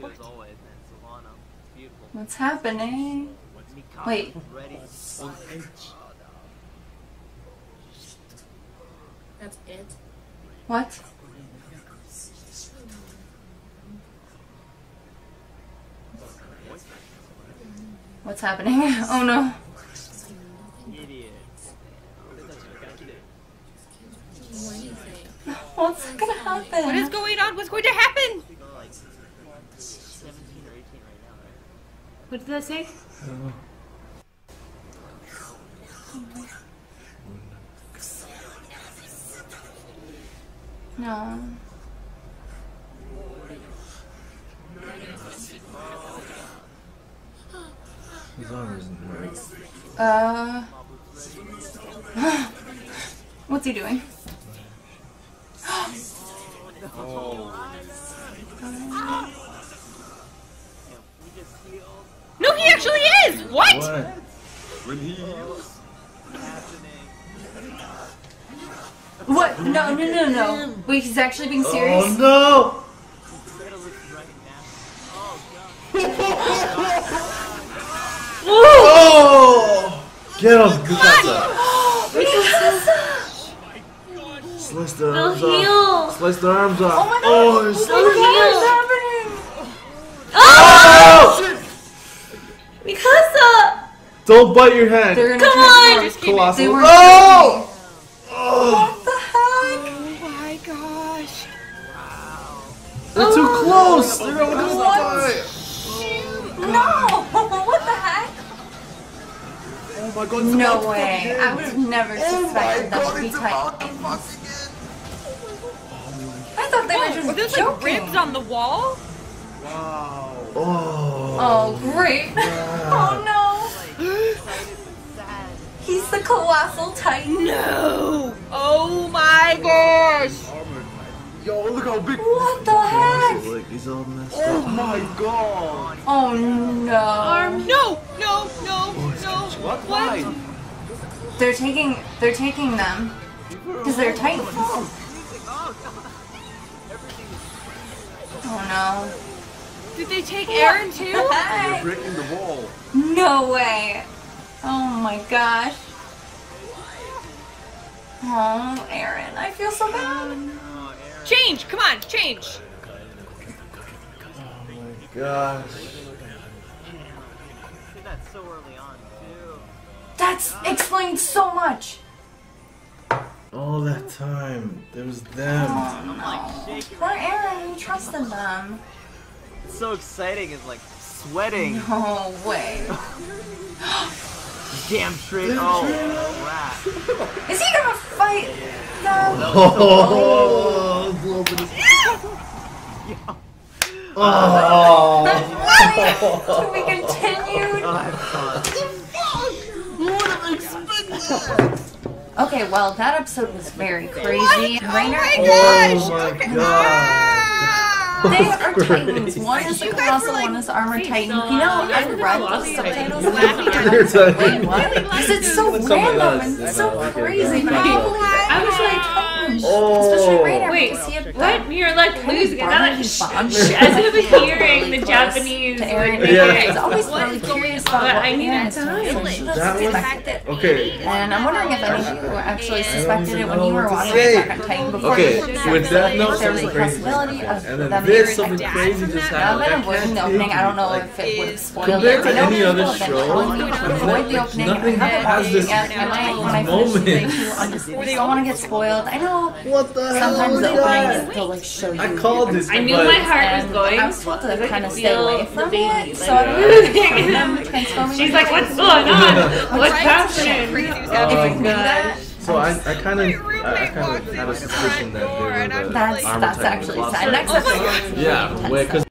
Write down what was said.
you as always, man. Solana. Beautiful. What's happening? Wait. Ready. That's it. What? What's happening? Oh no. Idiot. What do you think? What's gonna happen? What is going on? What's going to happen? Like 17 or 18 right now, right? What did that say? No. His arm isn't hurt. Uh. What's he doing? We just healed. No, he actually is! What? What? When he Happening. What? No, no, no, no. Wait, he's actually being oh, serious? Oh no! Catalyst right now. Oh, Oh! Get him, Mikasa! Slice the arms off. Slice the arms off. Oh my god! Oh, oh it's Oh Don't bite your hand. They're gonna Come on! Just. Colossal. They Oh! Oh! What the heck? Oh my gosh. They're too oh. close. They're all gonna What? die. No! What the heck? Oh my god! it's No way. fucking I would have never Oh my suspected that god! would be It's tight. I thought they were Were just those joking. like ribs on the wall? wow. Oh. Oh, great. Oh no. He's the colossal titan. No! Oh my gosh! Yo, look how big. What the heck? Like he's all messed Oh up. my god! Oh no. Arm. No! No! No! No! What? Why? They're taking they're taking them. Because they're titan. Oh no! Did they take Eren too? no. They're breaking the wall. No way. Oh my gosh. Oh, Eren, I feel so bad. Oh, Change! Come on, change! Oh my gosh. That's so early on, too. That's explains so much. All that time, there was them. Oh no. Poor Eren, he trusted them. It's so exciting. It's like sweating. No way. Damn straight. Oh, crap. Is he gonna fight No. Oh, blow up in his- Oh. To be continued. Okay, well, that episode was very crazy. Oh my Reiner, Oh my god. They are titans. crazy. One is the You guys were, colossal, like, one is the armor face titan. You know, I guys were read all the like, subtitles. laughing at They're us. tight. Wait, what? Because it's so When random and so crazy. I that's can't fine. believe I was like, titans. Oh. Especially Reiner. Wait, because he had What? You're like losing it. Now that Barney sh- as if it's hearing the Japanese to like Yeah. it. It's always What really curious about what I need Eren's time. doing. She That was okay. And I'm wondering if any of you actually don't suspected it when you were watching say. Attack on Titan before Okay, you so with Death Note, there something a crazy possibility of And then them this, being something crazy from just that. Happened. that I'm That avoiding the opening. I don't know if it would have spoiled compared it. to I any other show, telling me to avoid the opening. nothing I have has this and I might when I finish moment. season two, I'm just I don't want to get spoiled. I know What the hell sometimes was the openings that? they'll like show you. I called it. I knew but- my heart was going. I was told to I kind of stay feel away the from baby, it, like, so I don't know them transforming. She's like, what's going on? What's Right? happening? If Um, you knew that, So I, I kind of, I, I kind of had a suspicion that they were the that's armor that's type actually sad. Next episode. Yeah, because